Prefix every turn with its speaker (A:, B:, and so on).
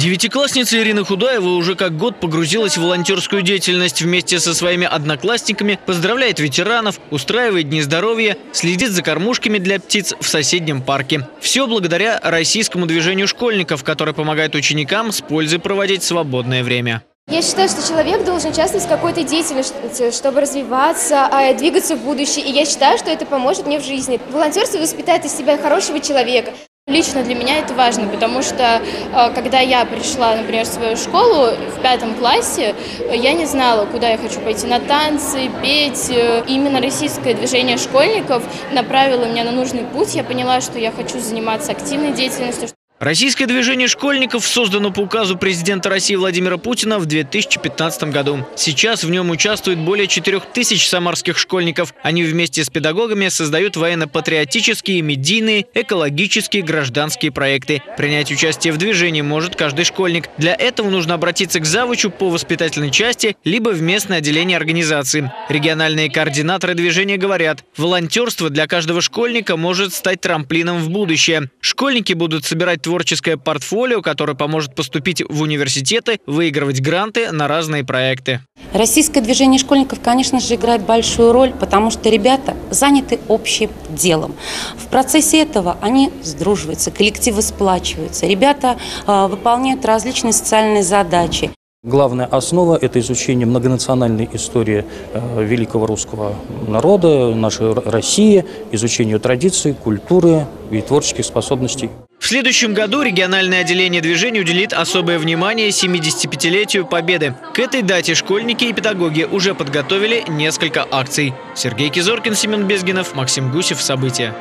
A: Девятиклассница Ирина Худаева уже как год погрузилась в волонтерскую деятельность вместе со своими одноклассниками, поздравляет ветеранов, устраивает дни здоровья, следит за кормушками для птиц в соседнем парке. Все благодаря российскому движению школьников, которое помогает ученикам с пользой проводить свободное время.
B: Я считаю, что человек должен участвовать в какой-то деятельности, чтобы развиваться, а двигаться в будущее. И я считаю, что это поможет мне в жизни. Волонтерство воспитает из себя хорошего человека.
C: Лично для меня это важно, потому что э, когда я пришла, например, в свою школу в пятом классе, я не знала, куда я хочу пойти на танцы, петь. именно российское движение школьников направило меня на нужный путь. Я поняла, что я хочу заниматься активной деятельностью.
A: Российское движение школьников создано по указу президента России Владимира Путина в 2015 году. Сейчас в нем участвует более 4000 самарских школьников. Они вместе с педагогами создают военно-патриотические, медийные, экологические, гражданские проекты. Принять участие в движении может каждый школьник. Для этого нужно обратиться к завучу по воспитательной части, либо в местное отделение организации. Региональные координаторы движения говорят, волонтерство для каждого школьника может стать трамплином в будущее. Школьники будут собирать творческое портфолио, которое поможет поступить в университеты, выигрывать гранты на разные проекты.
D: Российское движение школьников, конечно же, играет большую роль, потому что ребята заняты общим делом. В процессе этого они сдруживаются, коллективы сплачиваются, ребята э, выполняют различные социальные задачи.
E: Главная основа – это изучение многонациональной истории э, великого русского народа, нашей России, изучение традиций, культуры и творческих способностей.
A: В следующем году региональное отделение движения уделит особое внимание 75-летию Победы. К этой дате школьники и педагоги уже подготовили несколько акций. Сергей Кизоркин, Семен Безгинов, Максим Гусев. События.